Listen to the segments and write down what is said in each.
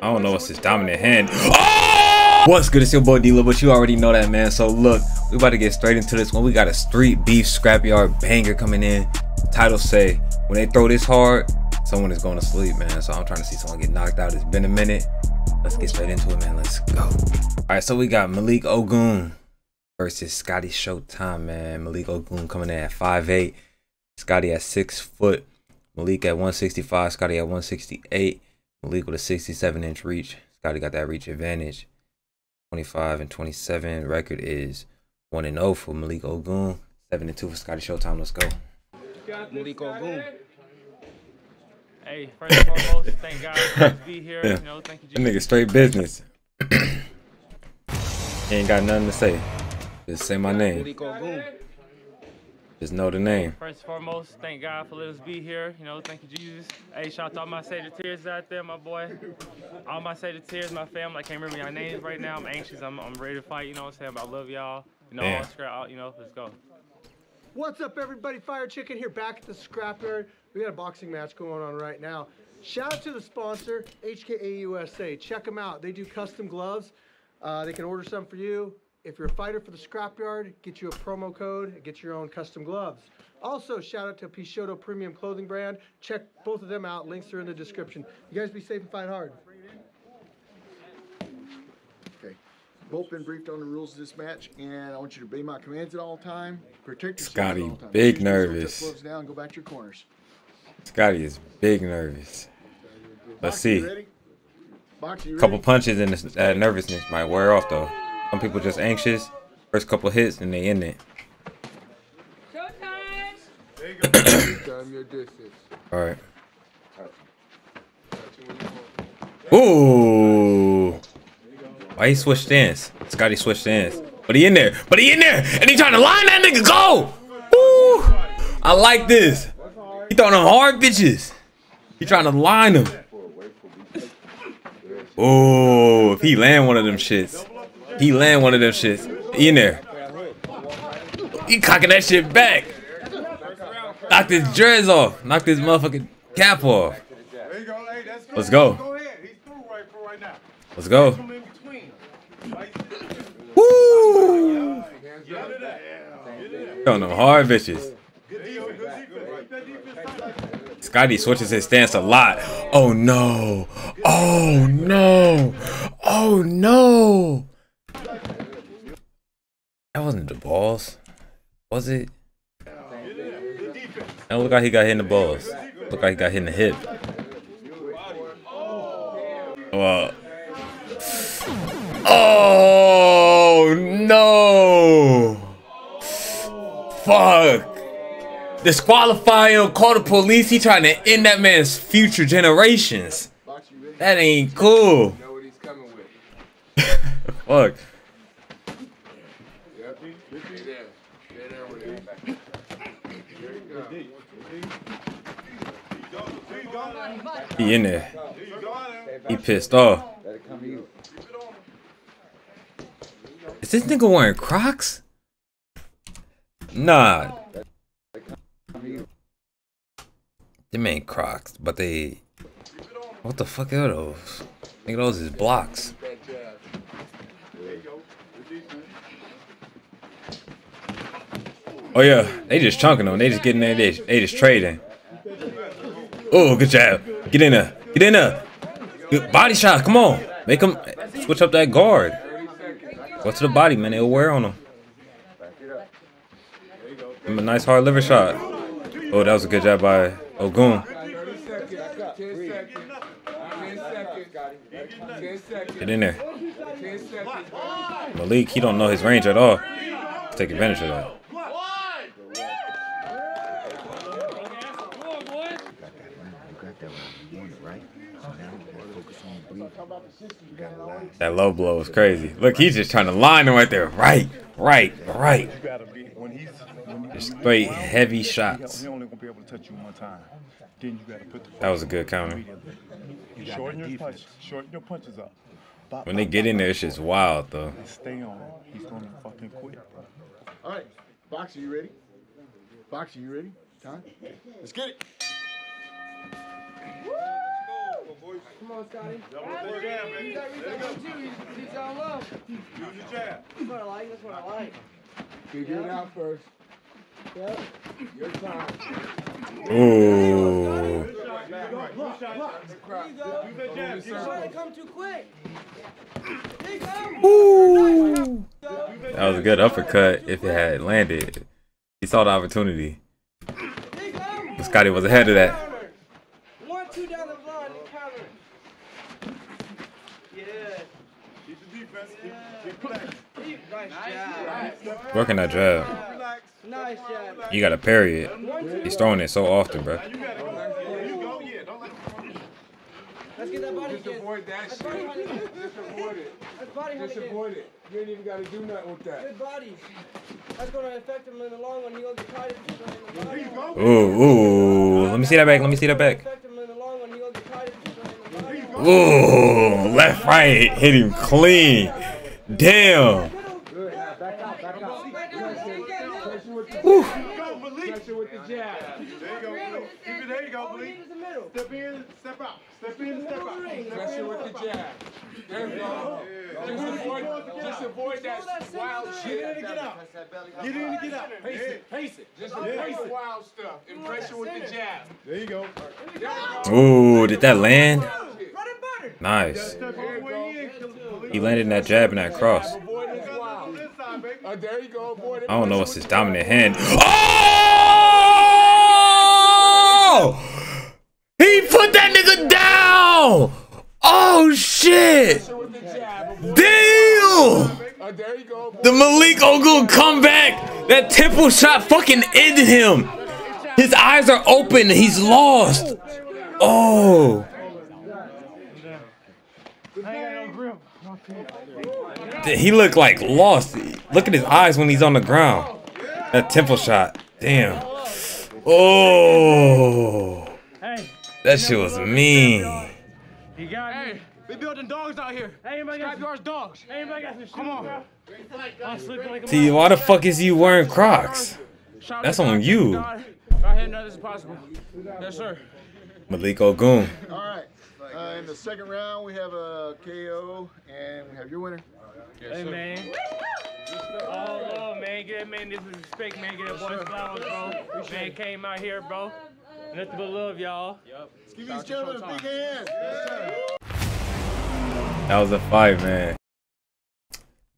I don't know what's his dominant hand. Oh! What's good? It's your boy D-Lo, but you already know that, man. So look, we about to get straight into this one. We got a street beef scrapyard banger coming in. Title say, when they throw this hard, someone is going to sleep, man. So I'm trying to see someone get knocked out. It's been a minute. Let's get straight into it, man. Let's go. All right, so we got Malik Ogun versus Scotty Showtime, man. Malik Ogun coming in at 5'8". Scotty at 6 foot. Malik at 165. Scotty at 168. Malik with a 67 inch reach. Scotty got that reach advantage. 25 and 27. Record is 1 and 0 for Malik Ogun. 7 and 2 for Scotty Showtime. Let's go. Malik Ogun. Hey, first and foremost, thank God for to be here. Yeah. You know, thank you, That Jesus. nigga straight business. ain't got nothing to say. Just say my name. Malik Just know the name. First and foremost, thank God for letting us be here. You know, thank you, Jesus. Hey, shout out to all my Sagittarius out there, my boy. All my Sagittarius, my family. I can't remember your names right now. I'm anxious. I'm, I'm ready to fight. You know what I'm saying? But I love y'all. You know, Yeah. all scrap out. You know, let's go. What's up, everybody? Fire Chicken here, back at the scrapyard. We got a boxing match going on right now. Shout out to the sponsor, HKA USA. Check them out. They do custom gloves. Uh, they can order some for you. If you're a fighter for the scrapyard, get you a promo code and get your own custom gloves. Also, shout out to Pishoto Premium Clothing Brand. Check both of them out. Links are in the description. You guys be safe and fight hard. Okay. Both been briefed on the rules of this match, and I want you to obey my commands at all time. Protect yourself Scotty, at all times. big Shoot yourself, put nervous. your gloves down, go back to your corners. Scotty is big nervous. Let's see. ready? Boxer, you couple punches and this, that nervousness might wear off though. Some people just anxious. First couple hits and they in it. All right. Ooh. Why he switched stance? Scotty switched stance. But he in there. But he in there. And he trying to line that nigga. Go. Ooh. I like this. He throwing them hard bitches. He trying to line them. Oh, if he land one of them shits. He land one of them shits. He in there. He cocking that shit back. Knocked his dreads off. Knocked his motherfucking cap off. Let's go. Let's go. Woo! Throwing them hard bitches. Scotty switches his stance a lot. Oh no. Oh no. Oh no. That wasn't the balls. Was it? That look like he got hit in the balls. Look like he got hit in the hip. Well. Oh no. Fuck. Disqualify him, call the police. He trying to end that man's future generations. That ain't cool. Fuck. Yep. Stay there. Stay there with it. There you go. There you go. He in there. He pissed off. Is this nigga wearing Crocs? Nah. They ain't Crocs, but they. What the fuck are those? Nigga, those is blocks. Oh yeah, they just chunking them. They just getting there. They, they just trading. Oh, good job. Get in there. Get in there. Good body shot. Come on. Make him switch up that guard. Go to the body, man. It'll wear on them. Give him a nice hard liver shot. Oh, that was a good job by Ogun. 30 seconds. 10 seconds. 10 seconds. 10 seconds. Get in there. Malik, he don't know his range at all. Take advantage of that. That low blow was crazy. Look, he's just trying to line him right there. Right, right, right. You gotta be when he's when you, Just straight heavy shots. he only gonna be able to touch you one time. Then you gotta put the That was a good counter. you shorten your punch, shorten your punches up. When they get in there, it's just wild though. stay on. He's gonna fucking quit. All right. Boxer, you ready? Boxer, you ready? Time? Let's get it. Come on, Scotty. Double jab, baby. That reach out too. You reach out low. Use your jab. That's what I like. That's what I like. Figure it out first. Yep. Your time. Ooh. You're trying to come too quick. There you go. Ooh. That was a good uppercut if it had landed. He saw the opportunity. There you go. But Scotty was ahead of that. Counter. One, two down the line and counter. Yeah. Keep the defense. Keep, keep flex. Nice jab. Working that jab. Jab. You gotta parry it. He's throwing it so often, bro. You gotta go. There you go. Yeah. Don't let Let's get that body Just again. avoid that That's shit. body hunting. Just avoid it. That's body Just avoid it. You ain't even got to do nothing with that. Good bodies. That's going to affect him in the long run. He's going to get tired of shooting in the body. Ooh, ooh. Let me see that back. Let me see that back. Affect him in the long run. He's going to get tired of shooting in the body. Ooh, left, right. Hit him clean. Damn. We middle. Step in. Step out. Step in. Step out. Pressure with the jab. There you go. Just avoid, that wild shit. Get in and get out. Get in get out. Pace it, pace it. Just the wild stuff pressure with the jab. There you go. Ooh, did that land? Nice. He landed in that jab and that cross. I don't know what's his dominant hand. Oh! He put that nigga down! Oh shit! Damn! The Malik Ogun comeback! That temple shot fucking ended him! His eyes are open, he's lost! Oh! He looked like lost. Look at his eyes when he's on the ground. That temple shot. Damn. Oh! Hey, That shit was mean. you got me. We building dogs out here. Hey, anybody got some, Scrapyard's dogs. hey, anybody got some shoes, Come on. bro? I'm slipping like a See, why the fuck is you wearing Crocs? That's on you. God. Go ahead this is possible. Yes, sir. Malik Ogun. All right. Uh, in the second round, we have a KO, and we have your winner. Hey, man. All love, man. Get that man this respect, man. Get that boy flowers, bro. Man came out here, bro. Nothing but love, y'all. Yep. Give these gentlemen a big hand. That was a fight, man.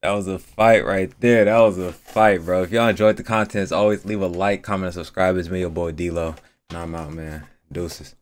That was a fight right there. That was a fight, bro. If y'all enjoyed the content, as always, leave a like, comment, and subscribe. It's me, your boy D-Lo. And I'm out, man. Deuces.